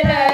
la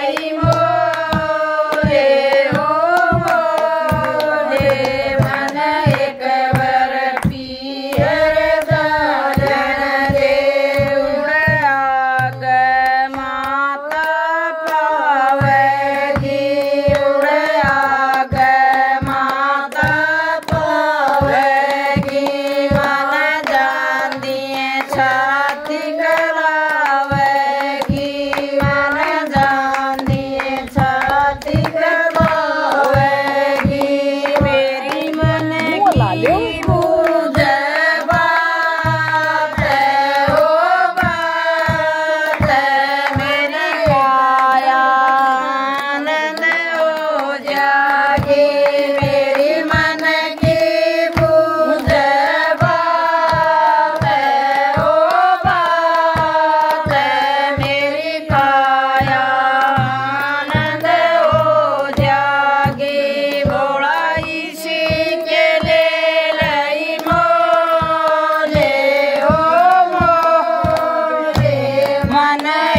Anna.